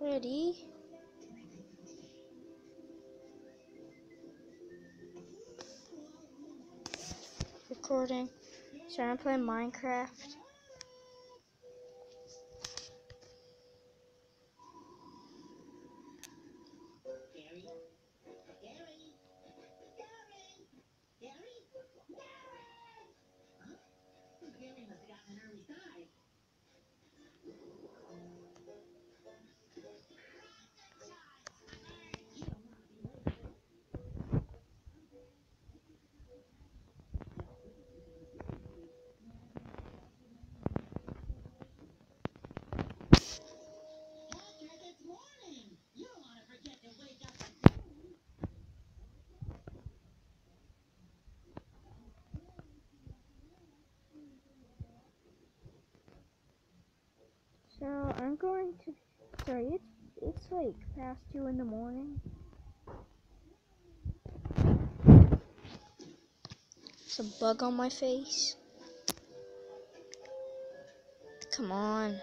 Ready? Recording. So I'm playing Minecraft. So I'm going to. Sorry, it's it's like past two in the morning. It's a bug on my face. Come on.